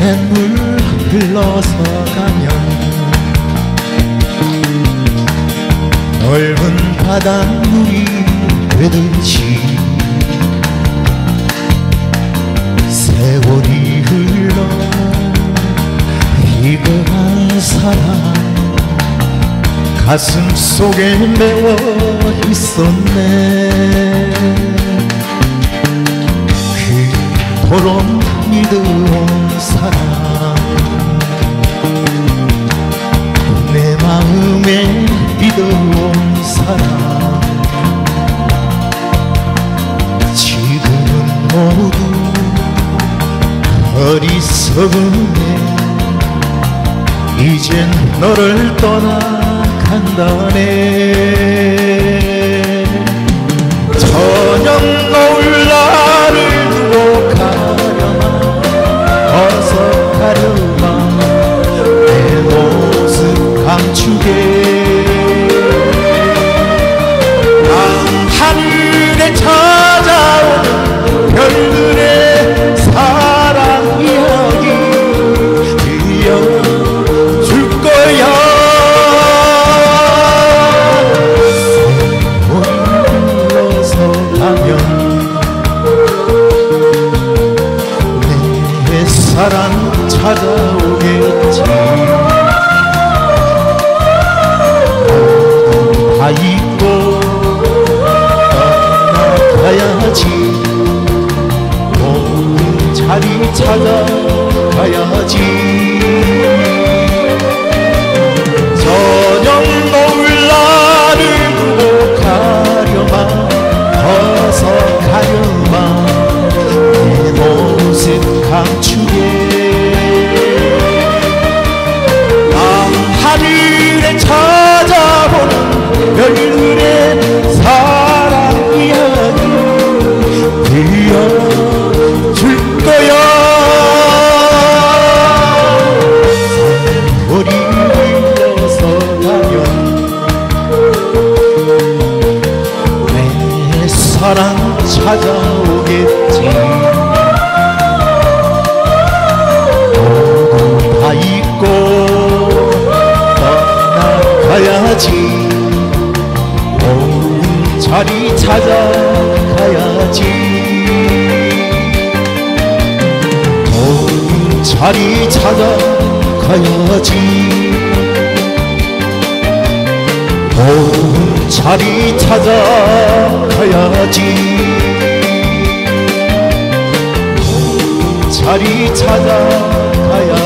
냇물 흘러서 가면 넓은 바닷물이 되듯이 세월이 흘러 이거한 사랑 가슴 속에 메워 있었네. 그토록 모두 어리석은데 이젠 너를 떠나간다네 찾아오겠지. 다 잊고 떠나가야지. 모든 자리 찾아가야지 찾아오겠지. 모두 다 잊고 떠나가야지. 온 자리 찾아가야지. 온 자리 찾아가야지. 온 자리 찾아가야지 자리 찾아가야지